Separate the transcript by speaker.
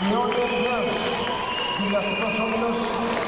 Speaker 1: Gloria a Dios. Y las personas